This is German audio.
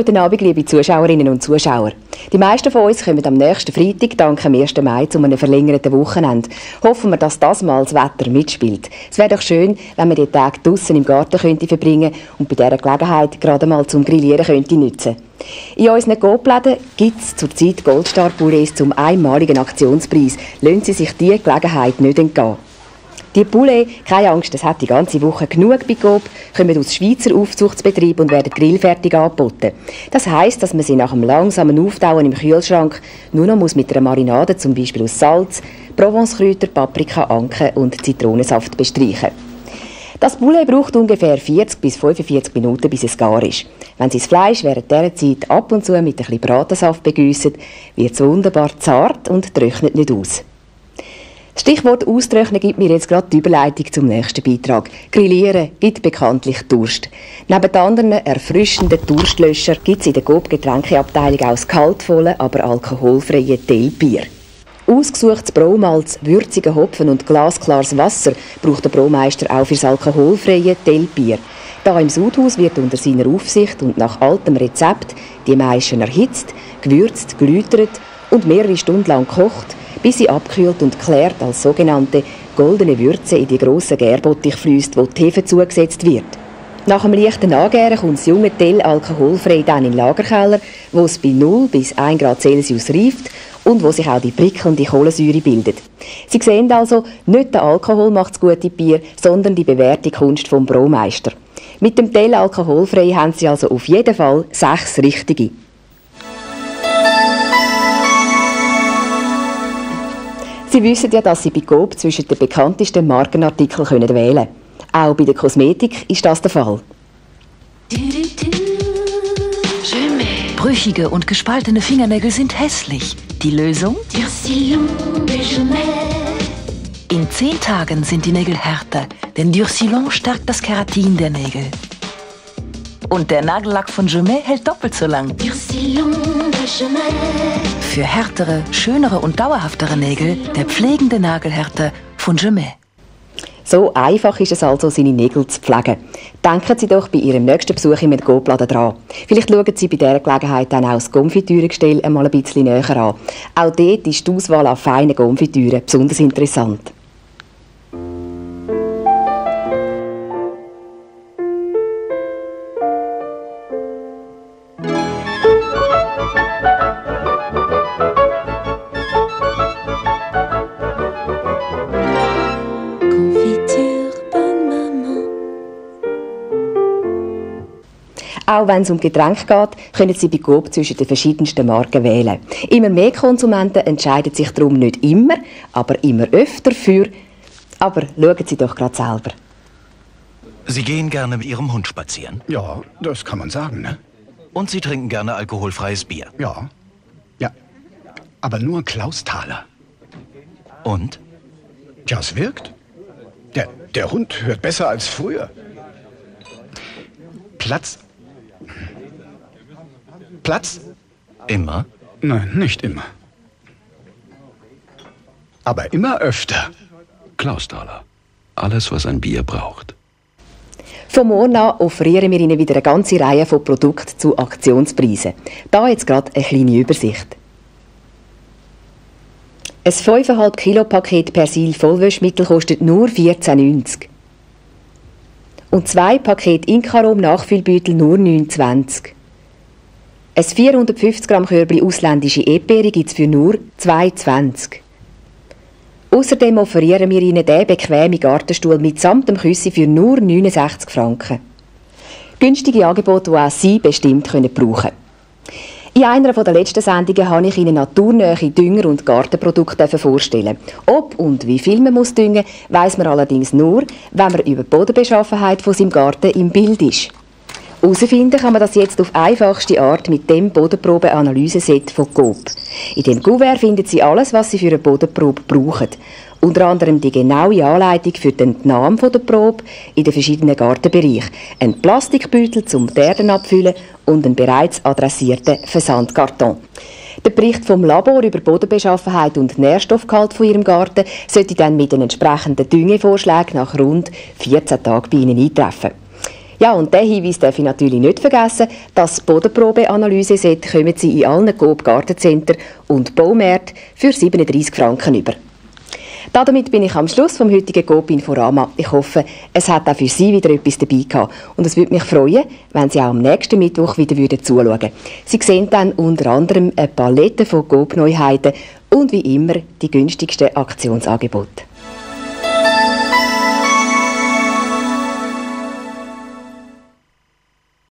Guten Abend, liebe Zuschauerinnen und Zuschauer. Die meisten von uns kommen am nächsten Freitag, dank dem 1. Mai, zu einem verlängerten Wochenende. Hoffen wir, dass das mal das Wetter mitspielt. Es wäre doch schön, wenn man die Tage draußen im Garten könnte verbringen und bei dieser Gelegenheit gerade mal zum Grillieren könnte nutzen. In unseren Coop-Läden gibt es zurzeit Goldstar-Purés zum einmaligen Aktionspreis. Lassen Sie sich diese Gelegenheit nicht entgehen. Die Poulet, keine Angst, das hat die ganze Woche genug bei Coop, kommen aus Schweizer Aufzuchtsbetrieben und werden grillfertig angeboten. Das heisst, dass man sie nach einem langsamen Auftauen im Kühlschrank nur noch muss mit einer Marinade, zum Beispiel aus Salz, Provence-Kräuter, Paprika, Anke und Zitronensaft bestreichen. Das Poulet braucht ungefähr 40 bis 45 Minuten, bis es gar ist. Wenn Sie das Fleisch während dieser Zeit ab und zu mit ein bisschen Bratensaft begüssen, wird es wunderbar zart und trocknet nicht aus. Stichwort Austrocknen gibt mir jetzt gerade die Überleitung zum nächsten Beitrag. Grillieren gibt bekanntlich Durst. Neben anderen erfrischenden Durstlöscher gibt es in der Coop-Getränkeabteilung auch das kaltvolle, aber alkoholfreie Tellbier. Ausgesuchtes Braumalz, würzige Hopfen und glasklares Wasser braucht der Braumeister auch fürs alkoholfreie Tellbier. Da im Sudhaus wird unter seiner Aufsicht und nach altem Rezept die Maischen erhitzt, gewürzt, geläutert und mehrere Stunden lang gekocht, bis sie abkühlt und klärt als sogenannte goldene Würze in die grossen Gärbottich fließt, wo die Hefe zugesetzt wird. Nach dem leichten Angären kommt das junge Tell alkoholfrei dann in den Lagerkeller, wo es bei 0 bis 1 Grad Celsius reift und wo sich auch die prickelnde Kohlensäure bildet. Sie sehen also, nicht der Alkohol macht das gute Bier, sondern die bewährte Kunst vom Braumeister. Mit dem Tell alkoholfrei haben Sie also auf jeden Fall sechs richtige. Sie wissen ja, dass Sie bei Coop zwischen den bekanntesten Markenartikeln wählen können. Auch bei der Kosmetik ist das der Fall. Brüchige und gespaltene Fingernägel sind hässlich. Die Lösung? In zehn Tagen sind die Nägel härter, denn Durcillon stärkt das Keratin der Nägel. Und der Nagellack von Jumet hält doppelt so lang. Für härtere, schönere und dauerhaftere Nägel der pflegende Nagelhärter von Jumet. So einfach ist es also, seine Nägel zu pflegen. Denken Sie doch bei Ihrem nächsten Besuch im Gobladen dran. Vielleicht schauen Sie bei dieser Gelegenheit dann auch das Konfitürengestell einmal ein bisschen näher an. Auch dort ist die Auswahl an feinen Konfitüren besonders interessant. Auch wenn es um Getränke geht, können Sie bei Coop zwischen den verschiedensten Marken wählen. Immer mehr Konsumenten entscheiden sich darum nicht immer, aber immer öfter für. Aber schauen Sie doch gerade selber. Sie gehen gerne mit Ihrem Hund spazieren? Ja, das kann man sagen, ne? Und Sie trinken gerne alkoholfreies Bier? Ja. Ja. Aber nur Klausthaler. Und? Ja, es wirkt. Der, der Hund hört besser als früher. Platz Platz? Immer? Nein, nicht immer. Aber immer öfter. Klausthaler. Alles, was ein Bier braucht. Vom morgen an offerieren wir Ihnen wieder eine ganze Reihe von Produkten zu Aktionspreisen. Da jetzt gerade eine kleine Übersicht. Ein 5,5 Kilo Paket Persil Vollwäschmittel kostet nur 14,90. Und zwei Paket Inkarom Nachfüllbeutel nur 9,20. Ein 450 Gramm Körbli ausländische Epbeere gibt es für nur 2,20. Außerdem offerieren wir Ihnen den bequemen Gartenstuhl mit samtem Küsse für nur 69 Franken. Günstige Angebote, die auch Sie bestimmt können brauchen in einer der letzten Sendungen habe ich Ihnen naturnähe Dünger- und Gartenprodukte vorstellen. Ob und wie viel man muss düngen, weiß man allerdings nur, wenn man über die Bodenbeschaffenheit von seinem Garten im Bild ist. Herausfinden kann man das jetzt auf einfachste Art mit dem Bodenprobe-Analyse-Set von GOB. In dem Kuvert finden Sie alles, was Sie für eine Bodenprobe brauchen. Unter anderem die genaue Anleitung für den Entnahme der Probe in den verschiedenen Gartenbereichen, ein Plastikbeutel zum Erden abfüllen und einen bereits adressierten Versandkarton. Der Bericht vom Labor über Bodenbeschaffenheit und Nährstoffgehalt von Ihrem Garten sollte dann mit den entsprechenden Düngevorschlägen nach rund 14 Tagen bei Ihnen eintreffen. Ja, und diesen Hinweis darf ich natürlich nicht vergessen. Das Bodenprobeanalyse-Set kommen Sie in allen Coop Gartencenter und Baumärkten für 37 Franken über. Damit bin ich am Schluss vom heutigen Coop Inforama. Ich hoffe, es hat auch für Sie wieder etwas dabei gehabt. Und es würde mich freuen, wenn Sie auch am nächsten Mittwoch wieder würden zuschauen Sie sehen dann unter anderem eine Palette von Coop-Neuheiten und wie immer die günstigsten Aktionsangebote.